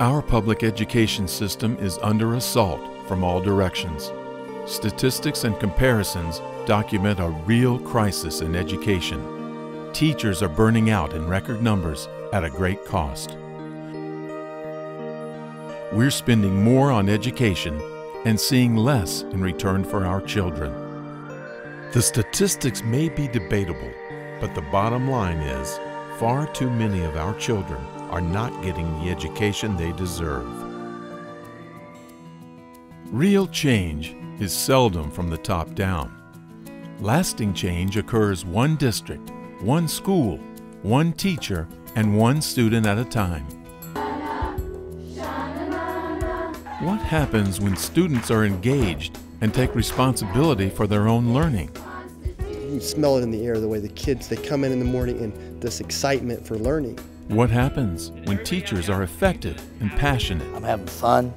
Our public education system is under assault from all directions. Statistics and comparisons document a real crisis in education. Teachers are burning out in record numbers at a great cost. We're spending more on education and seeing less in return for our children. The statistics may be debatable, but the bottom line is far too many of our children are not getting the education they deserve. Real change is seldom from the top down. Lasting change occurs one district, one school, one teacher, and one student at a time. What happens when students are engaged and take responsibility for their own learning? You smell it in the air the way the kids they come in in the morning and this excitement for learning. What happens when teachers are effective and passionate? I'm having fun,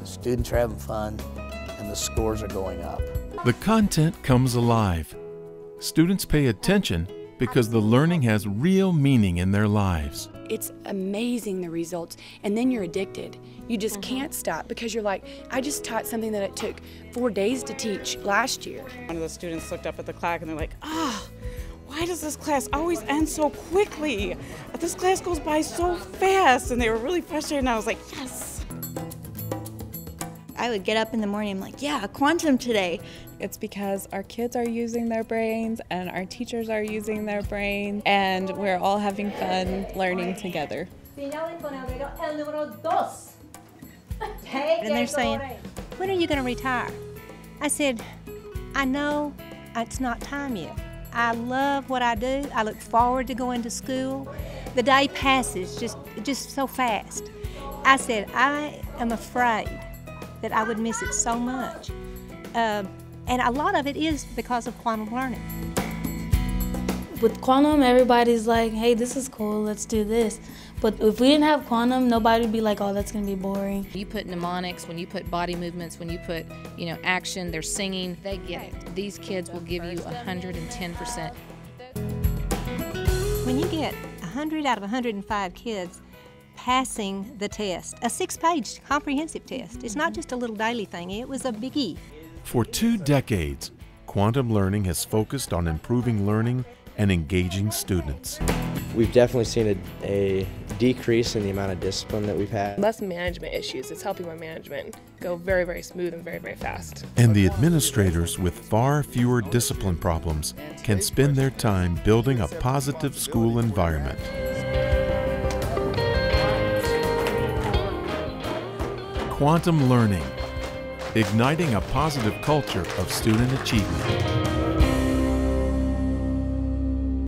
the students are having fun, and the scores are going up. The content comes alive. Students pay attention because the learning has real meaning in their lives. It's amazing the results, and then you're addicted. You just can't stop because you're like, I just taught something that it took four days to teach last year. One of the students looked up at the clock and they're like, ah, oh, why does this class always end so quickly? This class goes by so fast. And they were really frustrated, and I was like, yes. I would get up in the morning, I'm like, yeah, quantum today. It's because our kids are using their brains and our teachers are using their brains, and we're all having fun learning together. And they're saying, when are you going to retire? I said, I know it's not time yet. I love what I do. I look forward to going to school. The day passes just, just so fast. I said, I am afraid that I would miss it so much. Uh, and a lot of it is because of quantum learning. With quantum, everybody's like, hey, this is cool, let's do this. But if we didn't have quantum, nobody would be like, oh, that's going to be boring. You put mnemonics, when you put body movements, when you put, you know, action, they're singing, they get it. These kids will give you 110%. When you get 100 out of 105 kids passing the test, a six-page comprehensive test, it's not just a little daily thing, it was a biggie. For two decades, quantum learning has focused on improving learning and engaging students. We've definitely seen a, a, decrease in the amount of discipline that we've had. Less management issues. It's helping my management go very, very smooth and very, very fast. And the administrators with far fewer discipline problems can spend their time building a positive school environment. Quantum learning, igniting a positive culture of student achievement.